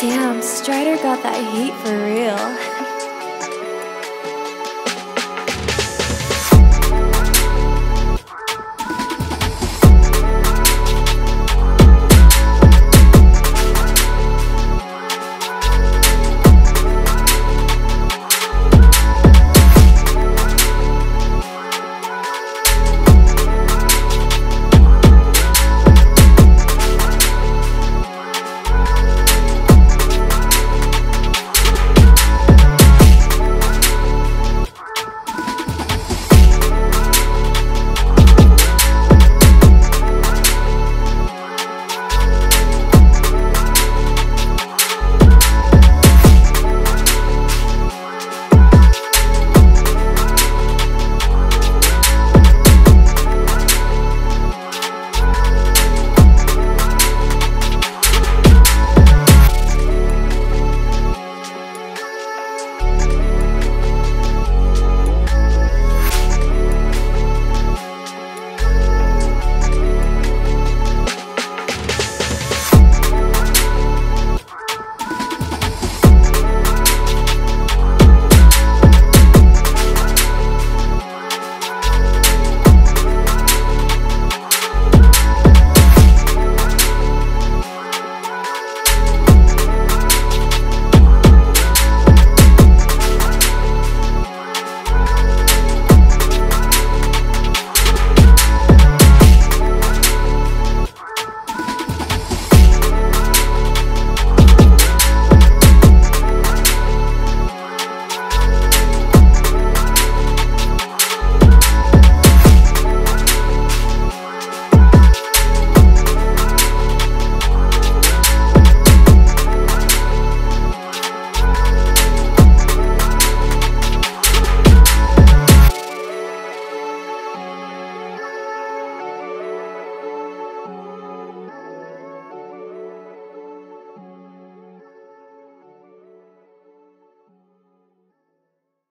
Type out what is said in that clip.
Damn, Strider got that heat for real.